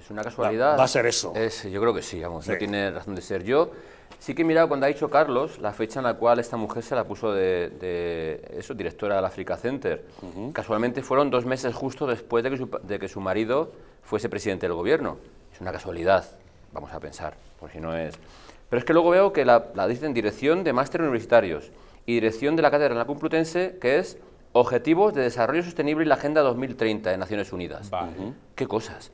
es una casualidad. Va, a ser eso. Es, yo creo que sí, vamos, no tiene razón de ser. Yo sí que he mirado cuando ha dicho Carlos la fecha en la cual esta mujer se la puso de, eso, directora del Africa Center. Casualmente fueron dos meses justo después de que, su, de que su marido fuese presidente del gobierno. Es una casualidad, vamos a pensar, por si no es... Pero es que luego veo que la, la dicen dirección de máster universitarios y dirección de la cátedra en la Complutense, que es Objetivos de Desarrollo Sostenible y la Agenda 2030 de Naciones Unidas. ¿Qué cosas?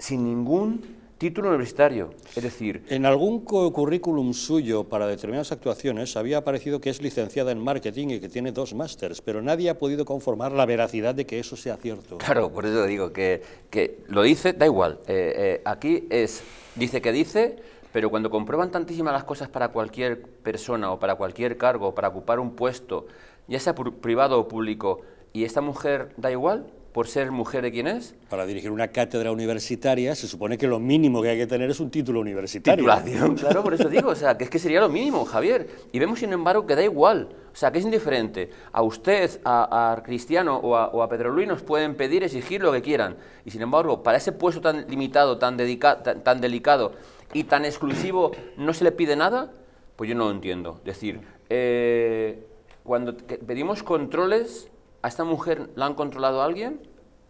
Sin ningún título universitario. Es decir... En algún currículum suyo para determinadas actuaciones había aparecido que es licenciada en marketing y que tiene dos másters, pero nadie ha podido conformar la veracidad de que eso sea cierto. Claro, por eso digo que, que lo dice, da igual. Eh, eh, aquí es, dice que dice, pero cuando comprueban tantísimas las cosas para cualquier persona o para cualquier cargo, para ocupar un puesto, ya sea privado o público, y esta mujer da igual por ser mujer de quién es. Para dirigir una cátedra universitaria se supone que lo mínimo que hay que tener es un título universitario. Titulación, claro, por eso digo, o sea, que es que sería lo mínimo, Javier. Y vemos, sin embargo, que da igual, o sea, que es indiferente. A usted, a, Cristiano o a, o a, Pedro Luis nos pueden pedir, exigir lo que quieran. Y sin embargo, para ese puesto tan limitado, tan, tan, tan delicado y tan exclusivo, ¿no se le pide nada? Pues yo no lo entiendo. Es decir, eh, cuando pedimos controles, ¿a esta mujer la han controlado alguien?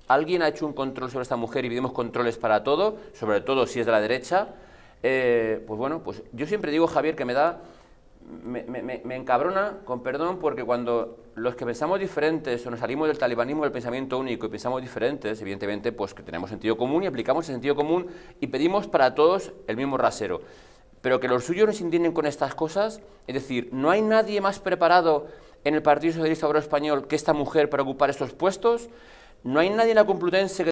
¿Alguien ha hecho un control sobre esta mujer y pedimos controles para todo, sobre todo si es de la derecha? Eh, pues bueno, pues yo siempre digo, Javier, que me da, me, me, encabrona, con perdón, porque cuando los que pensamos diferentes o nos salimos del talibanismo del pensamiento único y pensamos diferentes, evidentemente, pues que tenemos sentido común y aplicamos el sentido común y pedimos para todos el mismo rasero. Pero que los suyos no se entienden con estas cosas, es decir, no hay nadie más preparado en el Partido Socialista Obrero Español que esta mujer para ocupar estos puestos, no hay nadie en la Complutense que